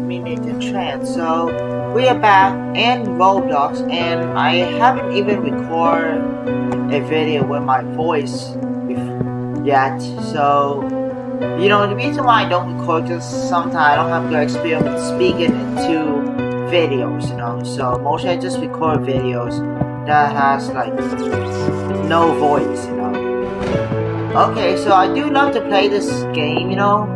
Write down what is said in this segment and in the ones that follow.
Nathan Tran. So we are back in Roblox and I haven't even recorded a video with my voice yet. So you know the reason why I don't record is sometimes I don't have good experience speaking into videos, you know. So mostly I just record videos that has like no voice, you know. Okay, so I do love to play this game, you know.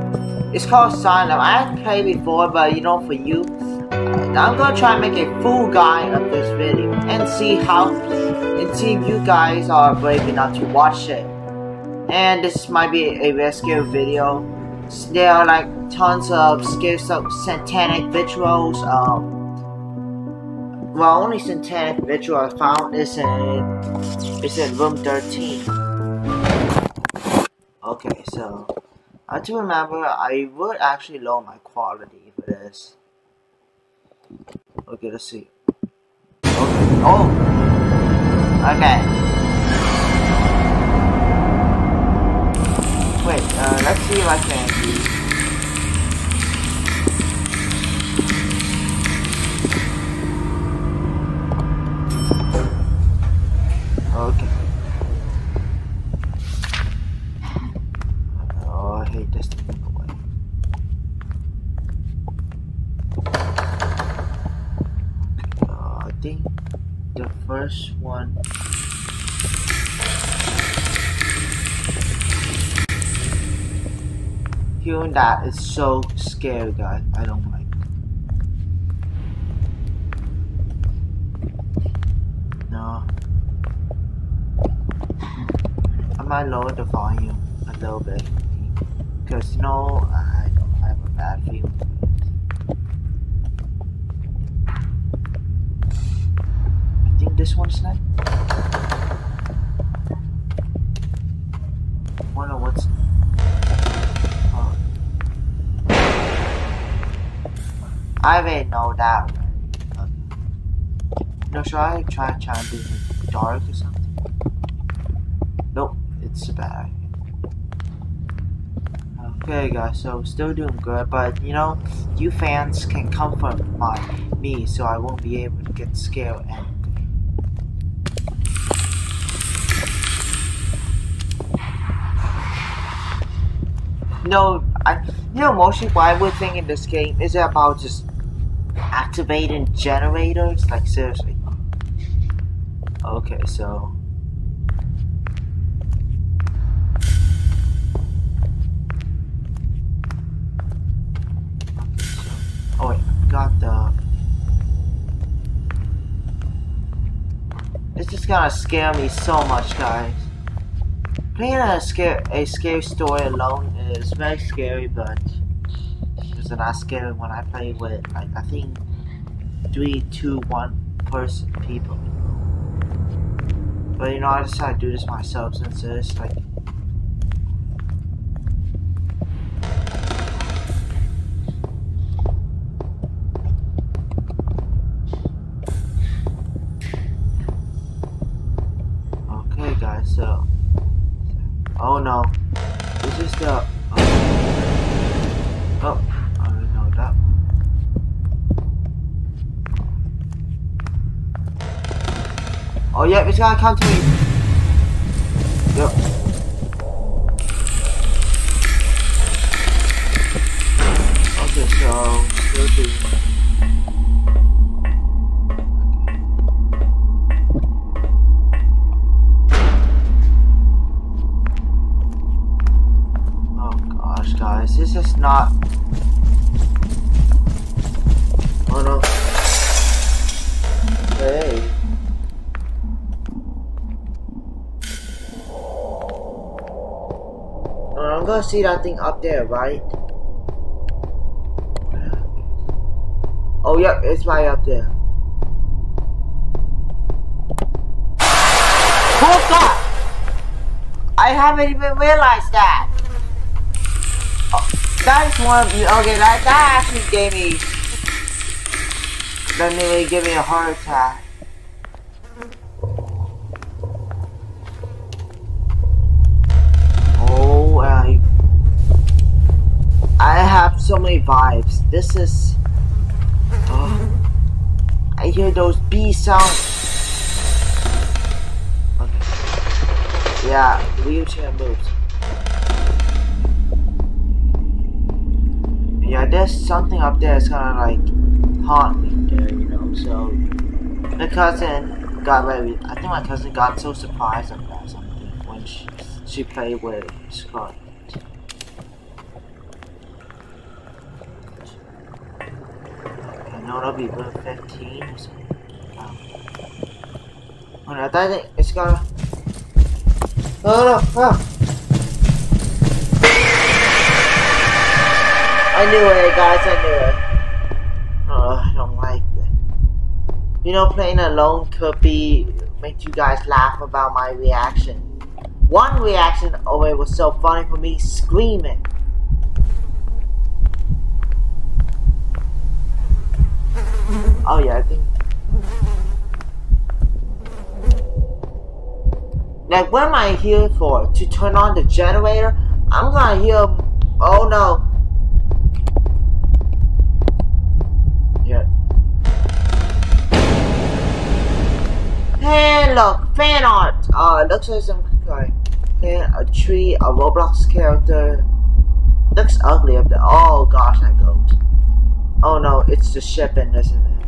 It's called Asylum. I have played before, but you know, for you, I'm gonna try and make a full guide of this video and see how, and see if you guys are brave enough to watch it. And this might be a rescue video. There are like tons of scary stuff, satanic rituals. Um, well, only satanic ritual I found is in is in room 13. Okay, so I do remember I would actually lower my quality for this. Okay, let's see. Okay. Oh! Okay. Wait, uh, let's see if I can first one. Hearing that is so scary, guys. I don't like. No. I might lower the volume a little bit. Because, you know, I don't have a bad feeling. This one tonight? Wonder what's. Oh. I already know that one. Um, no, should I try try to be dark or something? Nope, it's bad. Okay guys, so still doing good, but you know, you fans can comfort my me so I won't be able to get scared and No, I, you know, mostly why we're thinking this game is it about just activating generators? Like, seriously. Okay, so. Oh, wait, got the. This is gonna scare me so much, guys. Playing a scare a scary story alone is very scary, but it's not scary when I play with like I think three, two, one person people. But you know, I decided to do this myself since it's like Oh no. This is the... Oh, oh I don't know that Oh yeah, it's gonna come to me. Yep. Okay, so still doing I'm gonna see that thing up there, right? Oh, yep, it's right up there. Oh God! I haven't even realized that! Oh, That's one. of you. Okay, that that actually gave me. That nearly gave me a heart attack. Oh, I. I have so many vibes. This is oh, I hear those bee sounds. Okay. Yeah, wheelchair moves. Yeah, there's something up there that's gonna like haunt me there, you know. So my cousin got very. I think my cousin got so surprised about something when she, she play with Scott. it'll be blue 15 or something. Oh. oh no, I think it's gonna. Oh no! Oh. I knew it, guys. I knew it. Oh, I don't like it. You know, playing alone could be make you guys laugh about my reaction. One reaction of it was so funny for me, screaming. Oh yeah, I think. Like, what am I here for? To turn on the generator? I'm gonna hear. Oh no. Yeah. Hey, look, fan art. Uh, looks like some like a tree, a Roblox character. Looks ugly up there. Oh gosh, that goes. Oh no, it's the shipping, isn't it?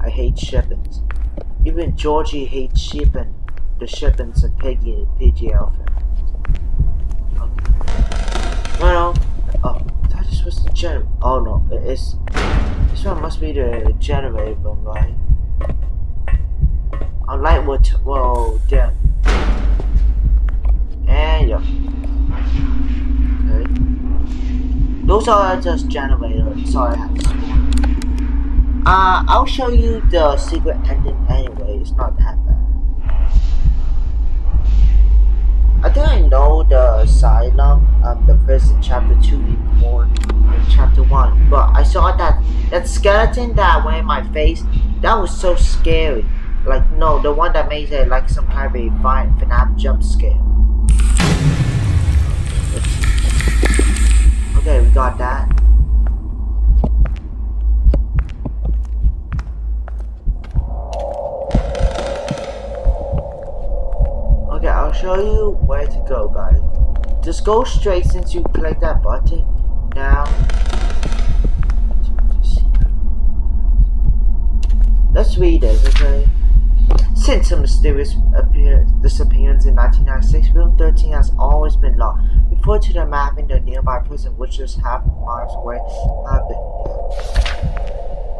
I hate shippings. Even Georgie hates shipping. The shippings and Piggy Piggy outfit. Okay. No, no. Oh, that just was the gen. Oh no, it is. This one must be the generator right? On light wood. Whoa, damn. And yeah. Those are just generators. Sorry. Uh, I'll show you the secret ending anyway. It's not that bad. I think I know the asylum, um, the prison chapter 2 more than chapter 1. But I saw that, that skeleton that went in my face, that was so scary. Like, no, the one that made it like some kind of a fine FNAF jump scare. Okay, we got that. Okay, I'll show you where to go, guys. Just go straight since you click that button. Now, let's read this, okay? Since a mysterious appear disappearance in 1996, Room 13 has always been locked. Refer to the map in the nearby prison, which is half miles away.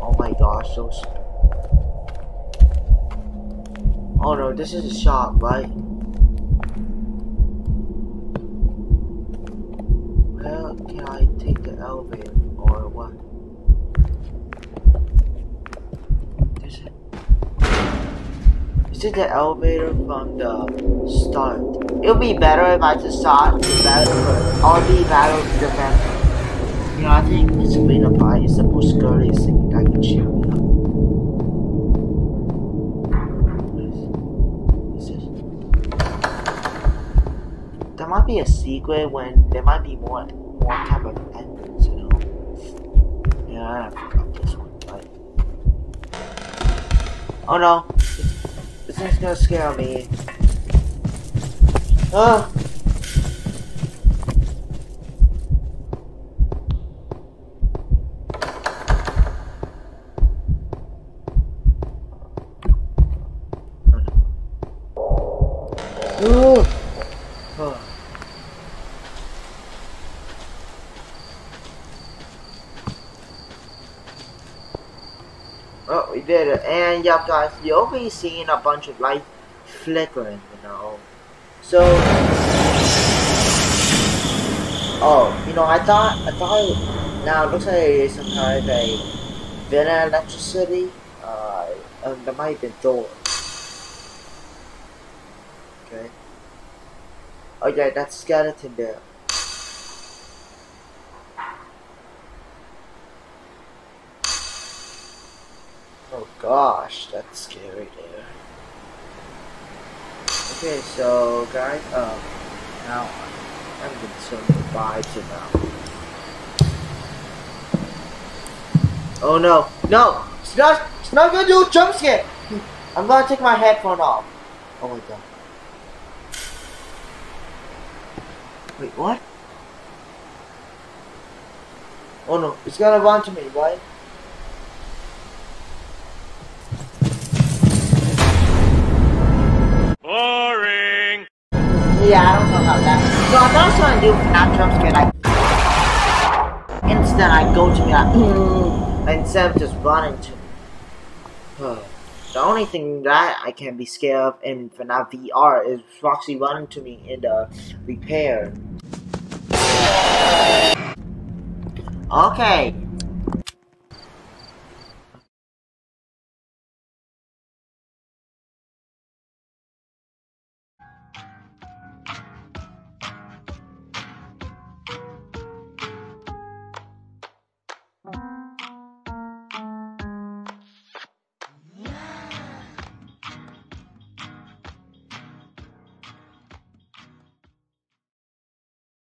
Oh my gosh, those. Oh no, this is a shop, right? Well, can I take the elevator or what? It the elevator from the start? It'll be better if I just start the battle all the battle defense. You know, I think Sabrina Pie is the most girliest thing that can up. There might be a secret when there might be more more type of endings, you know. Yeah, I forgot this one, right? Oh no, thing's gonna scare me. Ah! Oh. Oh. oh, we did it. Yeah, guys, you'll be seeing a bunch of light flickering, you know. So, oh, you know, I thought, I thought, now it looks like it's some kind of a Villa electricity. Uh, um, might have been Thor. Okay. Oh yeah, that skeleton there. Oh gosh, that's scary there. Okay, so guys, um, now I'm getting some vibes now. Oh no, no! It's not, it's not gonna do a jump scare. I'm gonna take my headphone off. Oh my god. Wait, what? Oh no, it's gonna run to me, right? So I'm not trying to do not jump scare like. Instead, I go to me like, mm, instead of just running to me. The only thing that I can be scared of in FNAF VR is Foxy running to me in the repair. Okay,